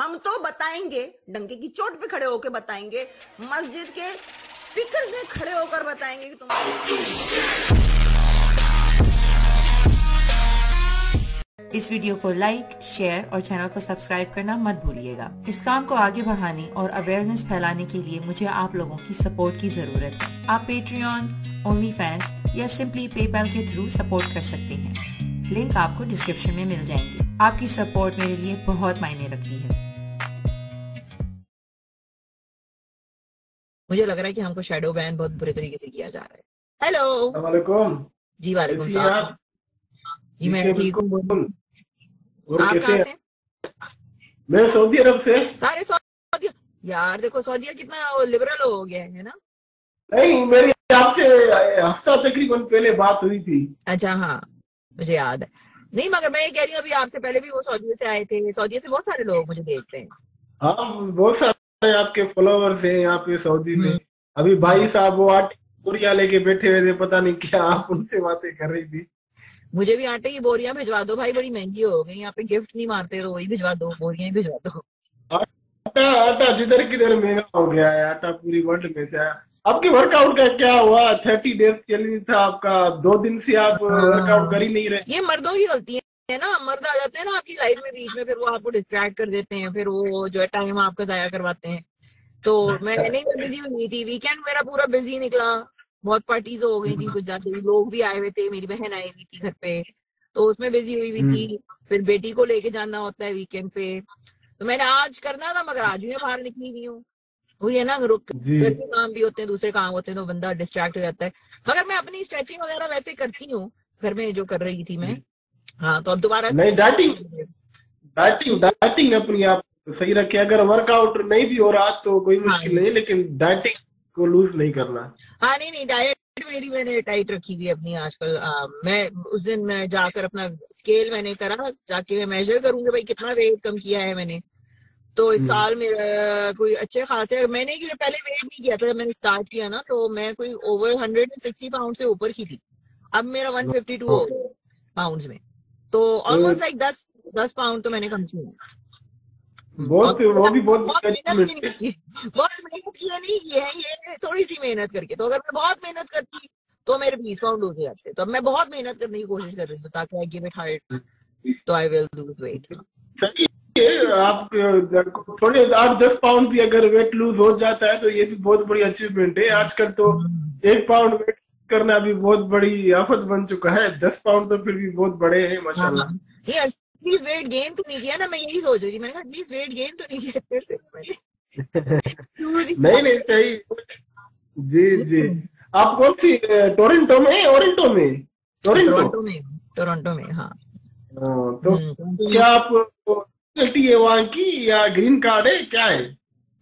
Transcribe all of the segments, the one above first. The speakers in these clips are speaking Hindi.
हम तो बताएँगे, डंके की चोट पे खड़े होकर बताएँगे, मस्जिद के स्पीकर में खड़े होकर बताएँगे कि तुम इस वीडियो को लाइक, शेयर और चैनल को सब्सक्राइब करना मत भूलिएगा। इस काम को आगे बढ़ाने और अवेयरनेस फैलाने के लिए मुझे आप लोगों की सपोर्ट की ज़रूरत है। आप पेट्रियन ओनली फैंस या सिंपली पेपैल के थ्रू सपोर्ट कर सकते हैं। लिंक आपको डिस्क्रिप्शन में मिल जाएँगे। आपकी सपोर्ट मेरे लिए बहुत मायने रखती है। मुझे लग रहा है कि हमको शेडो बैन बहुत बुरे तरीके से किया जा रहा है। हेलो वालेकुम जी वालेकुम जी मैं ठीक हूँ। आप कहाँ से? मैं सऊदी अरब से। सारे सऊदी यार देखो सऊदीया कितना लिबरल हो गया है ना? नहीं मेरी आपसे हफ़्ता तकरीबन पहले बात हुई थी। अच्छा हाँ मुझे याद है। नहीं मगर मैं ये कह रही हूँ अभी आपसे पहले भी वो सऊदी से आए थे। सऊदी से बहुत सारे लोग मुझे देखते हैं। हाँ बहुत सारे आपके फॉलोअर्स हैं यहाँ पे सऊदी में। अभी भाई साहब वो आटे बोरिया लेके बैठे हुए थे पता नहीं क्या आप उनसे बातें कर रही थी। मुझे भी आटे की बोरिया भिजवा दो भाई बड़ी महँगी हो गई यहाँ पे गिफ्ट नहीं मारते तो वही भिजवा दो बोरिया ही भिजवा दो। आटा आटा जिधर किधर महँगा हो गया है आटा पूरी वर्ल्ड में से आपके वर्कआउट का क्या हुआ? थर्टी डेज़ चैलेंज था आपका दो दिन से आप हाँ। वर्कआउट कर ही नहीं रहे। ये मर्दों की गलती है। ना मर्द आ जाते हैं ना आपकी लाइफ में बीच में फिर वो आपको डिस्ट्रैक्ट कर देते हैं फिर वो जो है टाइम आपका जाया करवाते हैं। तो मैं नहीं मैं बिज़ी हुई थी वीकेंड मेरा पूरा बिज़ी निकला। बहुत पार्टीज़ हो गई थी कुछ ज़्यादा लोग भी आए हुए थे मेरी बहन आई हुई थी घर पे तो उसमें बिज़ी हुई हुई थी। फिर बेटी को लेके जाना होता है वीकेंड पे। तो मैंने आज करना था मगर आज भी मैं बाहर निकली हुई हूँ। वही है ना रुक घर के काम भी होते हैं दूसरे काम होते हैं तो बंदा डिस्ट्रैक्ट हो जाता है। मगर मैं अपनी स्ट्रेचिंग वगैरह वैसे करती हूँ घर में जो कर रही थी मैं। हाँ तो अब दोबारा नहीं डाइटिंग डाइटिंग डाइटिंग अपनी आप सही रखे। अगर वर्कआउट नहीं भी हो रहा तो कोई मुश्किल नहीं लेकिन डाइटिंग को लूज नहीं करना। हाँ नहीं नहीं डाइट मेरी मैंने टाइट रखी हुई अपनी आजकल। मैं उस दिन मैं जाकर अपना स्केल मैंने करा जाके मैं मेजर करूँगी भाई कितना वेट कम किया है मैंने। तो इस हम्म। साल मेरा कोई अच्छे खासे मैंने क्योंकि पहले वेट नहीं किया था जब मैंने स्टार्ट किया ना तो मैं कोई over hundred and sixty pound से ऊपर की थी। अब मेरा वन फिफ्टी टू हो गया पाउंड में। तो ऑलमोस्ट लाइक दस दस पाउंड तो मैंने कम किया। बहुत वो भी बहुत बहुत मेहनत बहुत मेहनत की नहीं है ये थोड़ी सी मेहनत करके। तो अगर मैं बहुत मेहनत करती तो मेरे बीस पाउंड हो जाते। तो अब मैं बहुत मेहनत करने की कोशिश कर रही हूँ ताकि आई गिव इट हार्ट तो आई विल लूज वेट आप थोड़े आठ दस पाउंड भी अगर वेट लूज हो जाता है तो ये भी बहुत बड़ी अचीवमेंट है। आजकल तो एक पाउंड वेट करना भी बहुत बड़ी आफत बन चुका है। दस पाउंड तो फिर भी बहुत बड़े हैं माशाल्लाह। ये एटलीस्ट वेट गेन तो नहीं किया ना मैं यही सोच रही थी। मैंने कहा एटलीस्ट वेट गेन तो नहीं किया फिर से नहीं नहीं सही। जी जी। आप कौन सी टोरंटो में ओरेंटो में? टोरंटो? में टोरंटो में हाँ। हाँ, तो हम्म, क्या आप है वहाँ की या ग्रीन कार्ड है? क्या है?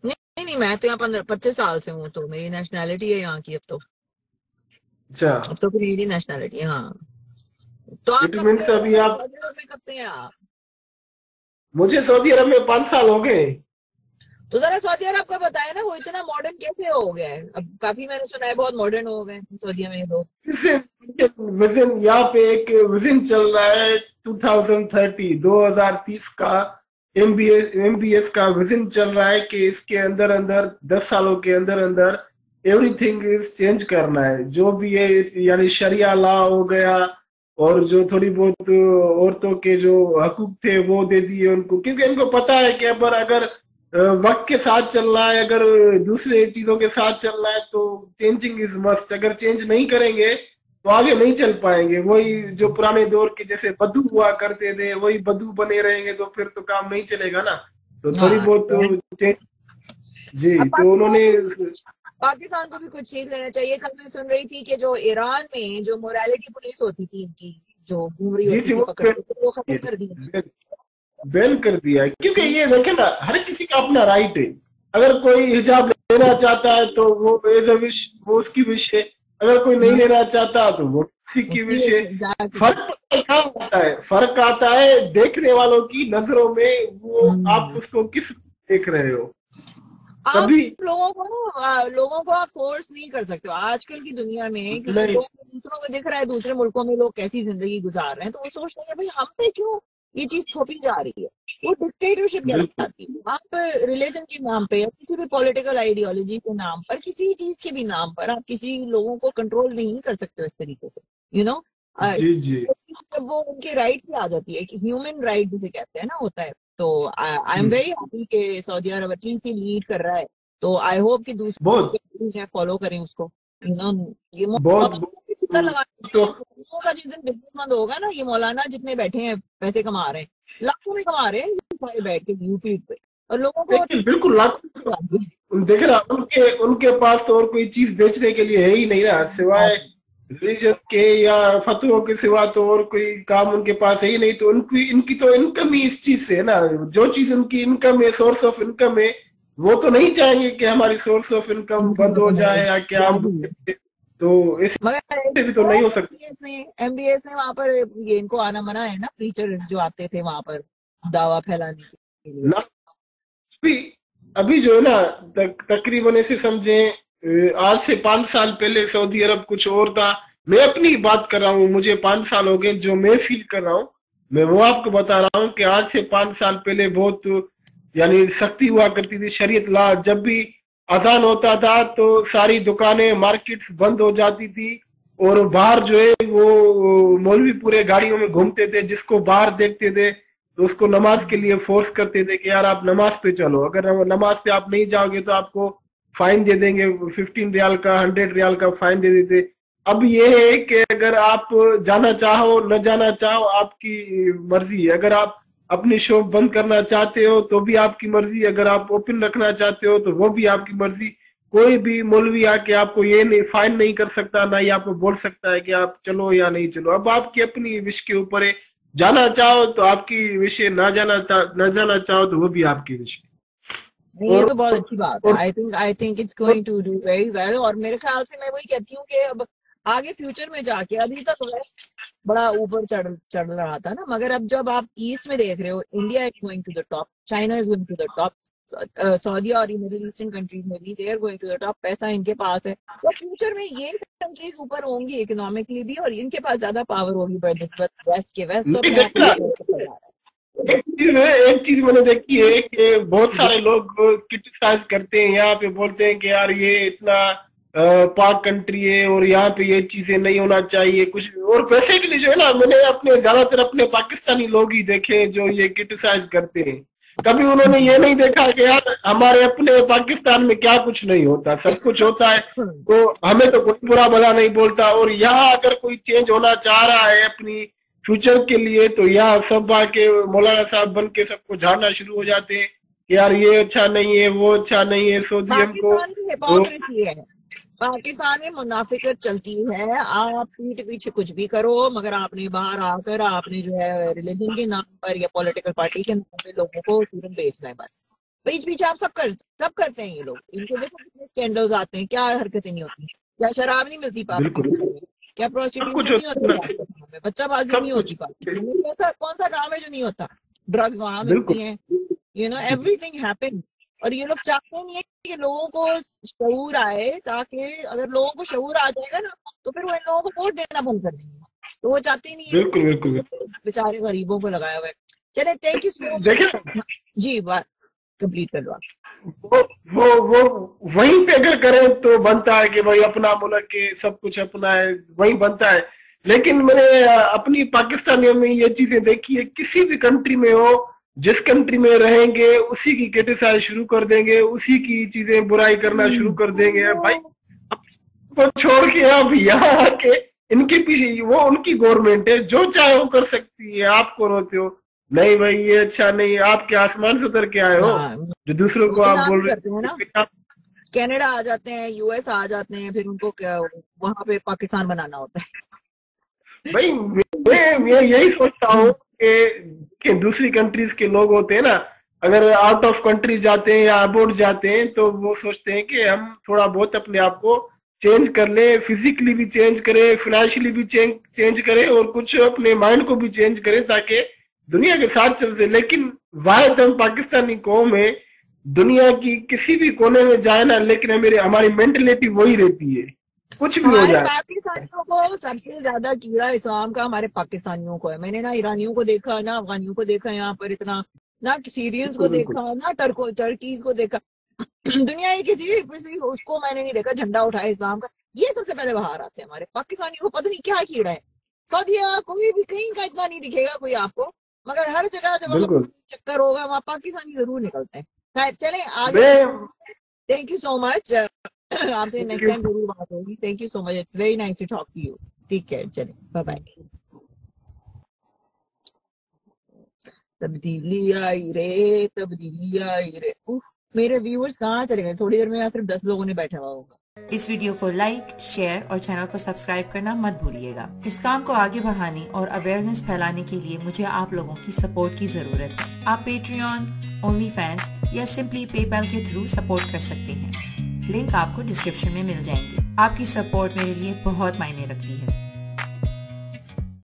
नहीं नहीं मैं तो यहाँ पंद्रह पच्चीस साल से हूँ तो मेरी नेशनैलिटी है यहाँ की अब तो। अच्छा। अब तो कनेडियन नेशनैलिटी हाँ। तो आप कब से अभी आप- सऊदी अरब में कब से हैं आप? मुझे सऊदी अरब में पाँच साल हो गए। तो जरा सऊदी अरब का बताया ना वो इतना मॉडर्न कैसे हो गया है? अब काफ़ी मैंने सुना है बहुत मॉडर्न हो गए सऊदी में लोग। विजन यहाँ पे एक विजन चल रहा है 2030 2030 का एमबीएस एमबीएस का विजन चल रहा है कि इसके अंदर अंदर 10 सालों के अंदर अंदर एवरीथिंग इज़ चेंज करना है। जो भी है यानी शरिया लॉ हो गया और जो थोड़ी बहुत औरतों के जो हकूक थे वो दे दिए उनको। क्योंकि इनको पता है कि अगर अगर वक्त के साथ चल रहा है अगर दूसरे चीज़ों के साथ चल रहा है तो चेंजिंग इज़ मस्ट अगर चेंज नहीं करेंगे तो आगे नहीं चल पाएँगे। वही जो पुराने दौर के जैसे बदू हुआ करते थे वही बदू बने रहेंगे तो फिर तो काम नहीं चलेगा ना। तो थोड़ी हाँ, बहुत चेंज जी तो उन्होंने पाकिस्तान को भी कुछ चीज़ लेना चाहिए। कल मैं सुन रही थी कि जो ईरान में जो मोरालिटी पुलिस होती थी इनकी जो घूम रही होती थी वो पकड़ तो वो खत्म कर दी। बैन कर दिया क्योंकि ये देखे ना हर किसी का अपना राइट है। अगर कोई हिजाब लेना चाहता है तो वो विश वो उसकी विश है। अगर कोई नहीं लेना चाहता तो वो किसी की विश है। फ़र्क क्या होता है? फ़र्क आता है देखने वालों की नज़रों में वो हम्म। आप उसको किस देख रहे हो? आप लोगों को आ, लोगों को आप फोर्स नहीं कर सकते हो। आजकल की दुनिया में क्योंकि दूसरों को दिख रहा है दूसरे मुल्कों में लोग कैसी ज़िंदगी गुजार रहे हैं तो वो सोचते हैं भाई हम पे क्यों ये चीज़ थोपी जा रही है? वो डिक्टेटरशिप कहलाती है। आप रिलीजन के नाम पे या किसी भी पॉलिटिकल आइडियोलॉजी के नाम पर किसी चीज़ के भी नाम पर आप किसी लोगों को कंट्रोल नहीं कर सकते हो इस तरीके से यू you नो know? जब वो उनके राइट पे आ जाती है कि ह्यूमन राइट जिसे कहते हैं ना होता है। तो आई एम वेरी हैप्पी कि सऊदी अरब एटलीस्ट ही लीड कर रहा है। तो आई होप कि दूसरे फॉलो करें उसको। ये बहुत लगाने तो, का जिस दिन बिज़नेस मंद होगा ना ये मौलाना जितने बैठे हैं पैसे कमा रहे हैं। लाखों में कमा रहे हैं बैठ के यूट्यूब पे। और लोगों को बिल्कुल लाखों देख रहा उनके उनके पास तो और कोई चीज़ बेचने के लिए है ही नहीं ना। सिवाय रिलीजन के या फतुओं के सिवा तो और कोई काम उनके पास है ही नहीं तो उनकी इनकी तो इनकम ही इस चीज़ से है ना। जो चीज़ उनकी इनकम है सोर्स ऑफ़ इनकम है वो तो नहीं चाहेंगे कि हमारी सोर्स ऑफ़ इनकम बंद हो जाए या क्या। तो इस मगर भी तो नहीं हो सकती। एमबीएस ने वहाँ पर ये इनको आना मना है ना प्रीचर्स जो आते थे वहाँ पर दावा फैलाने के लिए। अभी जो है ना तक, तकरीबन ऐसे समझे आज से पाँच साल पहले सऊदी अरब कुछ और था। मैं अपनी बात कर रहा हूँ, मुझे पाँच साल हो गए जो मैं फील कर रहा हूँ। मैं वो आपको बता रहा हूँ कि आज से पाँच साल पहले बहुत, यानी सख्ती हुआ करती थी, शरीयत ला, जब भी अजान होता था तो सारी दुकानें मार्केट्स बंद हो जाती थी और बाहर जो है वो मौलवी पूरे गाड़ियों में घूमते थे, जिसको बाहर देखते थे तो उसको नमाज़ के लिए फोर्स करते थे कि यार आप नमाज़ पे चलो। अगर नमाज़ पे आप नहीं जाओगे तो आपको फाइन दे देंगे फिफ्टीन रियाल का हंड्रेड रियाल का फाइन दे देते। अब ये है कि अगर आप जाना चाहो, न जाना चाहो, आपकी मर्ज़ी है। अगर आप अपनी शॉप बंद करना चाहते हो तो भी आपकी मर्ज़ी। अगर आप ओपन रखना चाहते हो तो वो भी आपकी मर्ज़ी। कोई भी मौलवी आके आपको ये नहीं, फाइन नहीं कर सकता, ना ही आपको बोल सकता है कि आप चलो या नहीं चलो। अब आपकी अपनी विश के ऊपर है। जाना चाहो तो आपकी विषय ना जाना ना जाना चाहो तो वो भी आपकी विषय नहीं ये तो बहुत अच्छी बात है। I think I think it's going to do very well और मेरे ख्याल से मैं वही कहती हूँ कि अब आगे फ्यूचर में जाके अभी तक वेस्ट बड़ा ऊपर चढ़ चढ़ रहा था ना मगर अब जब आप ईस्ट में देख रहे हो India is going to the top China is going to the top Saudi और मिडिल ईस्टर्न कंट्रीज़ में भी they are going to the top पैसा इनके पास है। तो फ्यूचर में ये कंट्रीज़ ऊपर होंगी इकोनॉमिकली भी और इनके पास ज़्यादा पावर होगी वेस्ट के वेस्ट तो एक चीज़ एक चीज़ मैंने देखी है कि बहुत सारे लोग क्रिटिसाइज करते हैं, यहाँ पे बोलते हैं कि यार ये इतना पाक कंट्री है और यहाँ पे ये चीज़ें नहीं होना चाहिए, कुछ और पैसे के लिए जो है ना, मैंने अपने, ज़्यादातर अपने पाकिस्तानी लोग ही देखे जो ये क्रिटिसाइज करते हैं। कभी उन्होंने ये नहीं देखा कि यार हमारे अपने पाकिस्तान में क्या कुछ नहीं होता, सब कुछ होता है तो हमें तो कोई बुरा भला नहीं बोलता। और यहाँ अगर कोई चेंज होना चाह रहा है अपनी फ्यूचर के लिए तो यहाँ सब आके मौलाना साहब बन के सबको झाड़ना शुरू हो जाते हैं यार ये अच्छा नहीं है वो अच्छा नहीं है सऊदी हमको पाकिस्तान में मुनाफिकत चलती है आप पीठ पीछे कुछ भी करो मगर आपने बाहर आकर आपने जो है रिलीजन के नाम पर या पॉलिटिकल पार्टी के नाम पर लोगों को तुरंत बेचना है बस। बीच बीच आप सब कर सब करते हैं ये लोग। इनके देखो कितने स्कैंडल्स आते हैं क्या हरकतें नहीं होती क्या शराब नहीं मिलती पाकिस्तान क्या प्रोस्टिट्यूशन नहीं होती बच्चाबाजी नहीं होती ऐसा कौन सा काम है जो नहीं होता? ड्रग्स वहाँ मिलती हैं। यू नो एवरीथिंग हैपन और ये लोग चाहते नहीं है कि लोगों को शूर आए ताकि अगर लोगों को शूर आ जाएगा ना तो फिर वो इन लोगों को वोट देना बंद कर देंगे। तो वो चाहते ही नहीं है बिल्कुल बिल्कुल। बेचारे गरीबों को लगाया हुआ है। चले thank you so much ji बात कंप्लीट कर लो आप। वो वो वो वहीं पे अगर करें तो बनता है कि भाई अपना मुल्क के सब कुछ अपना है वहीं बनता है। लेकिन मैंने अपनी पाकिस्तानियों में ये चीज़ें देखी है किसी भी कंट्री में हो जिस कंट्री में रहेंगे उसी की क्रिटिसाइज शुरू कर देंगे उसी की चीज़ें बुराई करना शुरू कर देंगे। भाई तो छोड़ के आप यहाँ आके इनके पीछे वो उनकी गवर्नमेंट है जो चाहे वो कर सकती है आप को रोते हो? नहीं भाई ये अच्छा नहीं आप क्या आसमान से उतर के आए हो। हाँ, जो दूसरों को आप बोल रहे हो ना। कनाडा आ जाते हैं यूएस आ जाते हैं फिर उनको क्या वहाँ पे पाकिस्तान बनाना होता है। भाई मैं मैं यही सोचता हूँ कि, कि दूसरी कंट्रीज़ के लोग होते हैं ना अगर आउट ऑफ़ कंट्री जाते हैं या अबोर्ड जाते हैं तो वो सोचते हैं कि हम थोड़ा बहुत अपने आप को चेंज कर ले फिजिकली भी चेंज करें फाइनेंशियली भी चेंज चेंज करें और कुछ अपने माइंड को भी चेंज करें ताकि दुनिया के साथ चलते लेकिन वायद हम पाकिस्तानी कौम है दुनिया की किसी भी कोने में जाए ना लेकिन मेरे हमारी मेंटेलिटी वही रहती है। कुछ भी हो जाए। पाकिस्तानियों को सबसे ज़्यादा कीड़ा इस्लाम का हमारे पाकिस्तानियों को है। मैंने ना ईरानियों को देखा ना अफगानियों को देखा यहाँ पर इतना ना सीरियंस को देखा ना टर्को टर्कीज को देखा। दुनिया की किसी भी उसको मैंने नहीं देखा झंडा उठाया इस्लाम का। ये सबसे पहले बाहर आते हैं हमारे। पाकिस्तानियों को पता नहीं क्या कीड़ा है। सऊदी अरब कोई भी कहीं का इतना नहीं दिखेगा कोई आपको मगर हर जगह जब चक्कर होगा वहाँ पाकिस्तानी ज़रूर निकलते हैं। चले आगे। थैंक यू सो मच आपसे नेक्स्ट टाइम ज़रूर बात होगी. Thank you so much it's very nice to talk to you take care चले. बाय बाय तब्दीली आई रे तब्दीली आई रे. उफ, मेरे व्यूअर्स कहाँ चले गए? थोड़ी देर में यहाँ सिर्फ़ दस लोगों ने बैठा हुआ होगा. इस वीडियो को लाइक शेयर और चैनल को सब्सक्राइब करना मत भूलिएगा. इस काम को आगे बढ़ाने और अवेयरनेस फैलाने के लिए मुझे आप लोगों की सपोर्ट की ज़रूरत है. आप पेट्रियन ओनली फैंस या सिंपली पेपैल के थ्रू सपोर्ट कर सकते हैं. लिंक आपको डिस्क्रिप्शन में मिल जाएँगे। आपकी सपोर्ट मेरे लिए बहुत मायने रखती है।